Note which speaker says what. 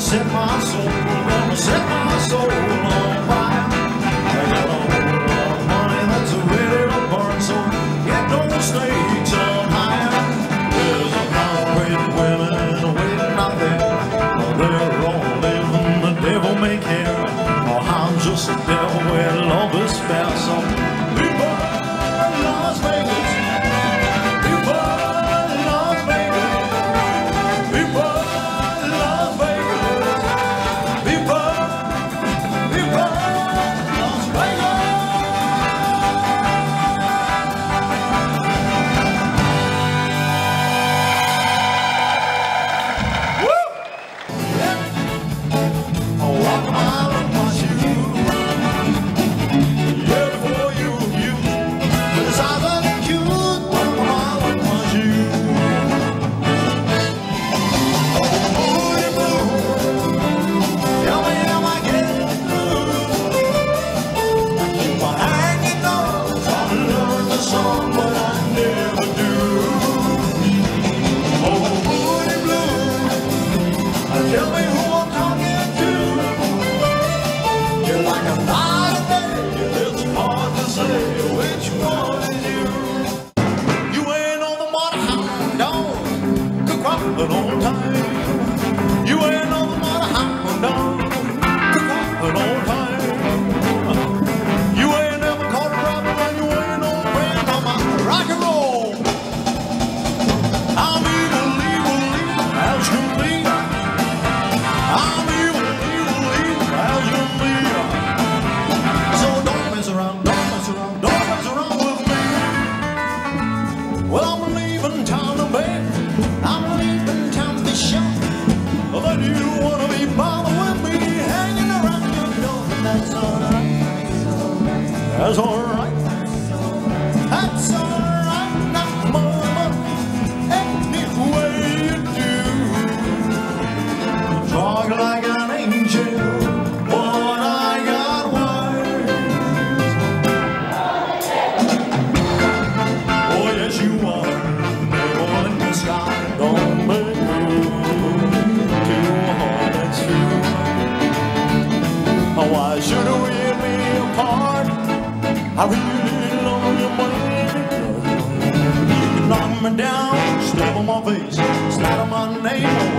Speaker 1: set my soul, gonna set my soul on fire. I got a whole lot of money that's ready to burn, so it don't stay till higher. There's a great women waiting out there. They're all living the devil may care. Oh, I'm just a devil where love is fair, so people an old time. That's alright. That's alright. That's alright, not mama. Any way you do. Talk like an angel, but I got wires. Oh, yes, you are. I really love you. You can knock me down, slap on my face, slap on my name.